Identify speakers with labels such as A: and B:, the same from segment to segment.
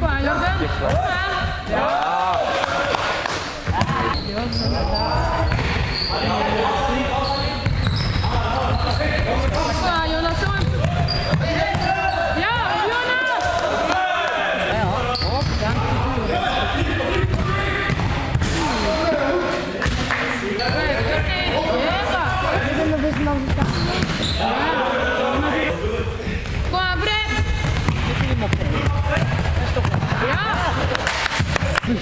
A: Vai, Logan! Vai! Tá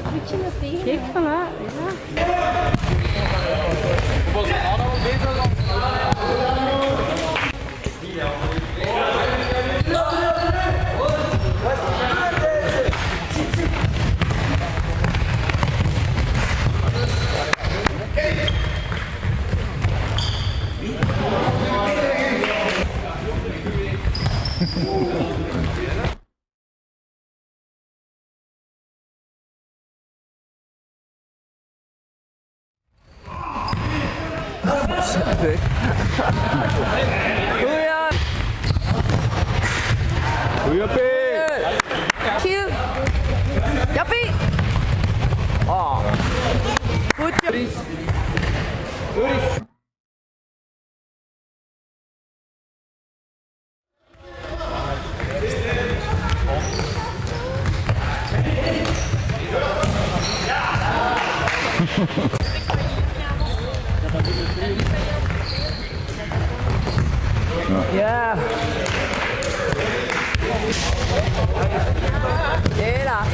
A: o que, assim, né? que falar? Né? Kijk vanuit. Ja. Hoe Jappie? Cute. Jappie. Ah. Goed yeah. Et là.